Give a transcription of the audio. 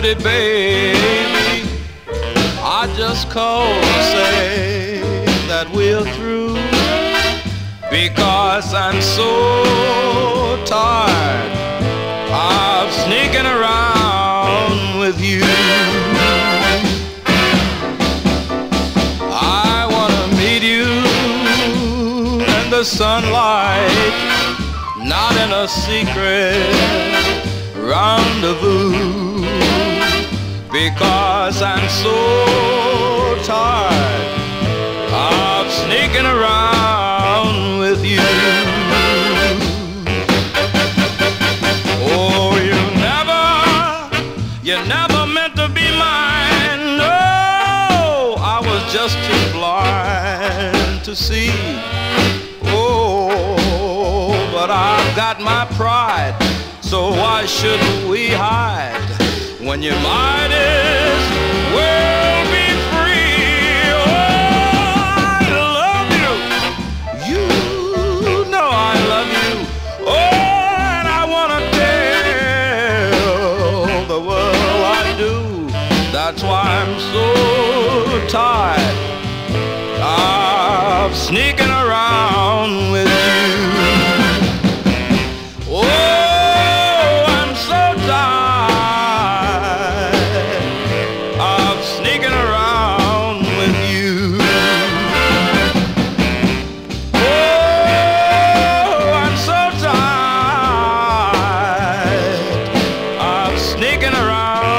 pretty baby. I just called to say that we're through because I'm so tired of sneaking around with you. I wanna meet you in the sunlight, not in a secret rendezvous, because I'm so tired of sneaking around with you. Oh, you never, you never meant to be mine. No, I was just too blind to see. Oh, but I've got my pride, so why shouldn't we hide when you might as well be free? Oh, I love you. You know I love you. Oh, and I wanna tell the world I do. That's why I'm so tired of sneaking around. around.